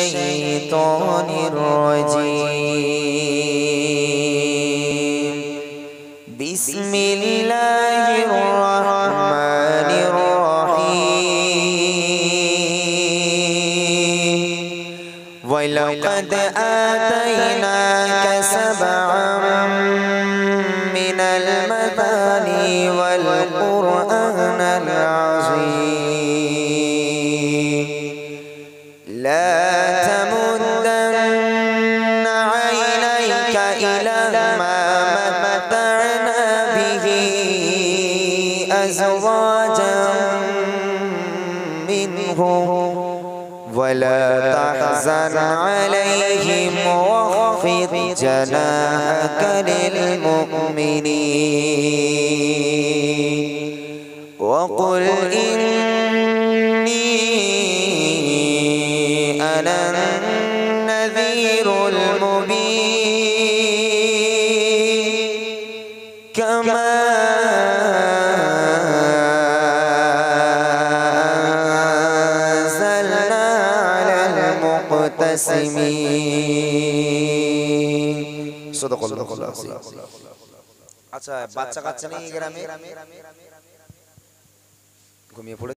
الشيطان الرجيم. بسم الله الرحمن الرحيم. ولقد آتيناك سبعا من المثاني والقرآن العظيم. لا تمدن عينيك إلى ما متعنا به أزواجا منهم ولا تحزن عليهم واخفض جناحك للمؤمنين. وقل إني أنا النذير المبين كما أنزلنا على المقتسمين صدق الله العظيم আচ্ছা বাচ্চা কাচ্চা নেই এই গ্রামে ঘুমিয়ে পড়ে